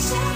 shine.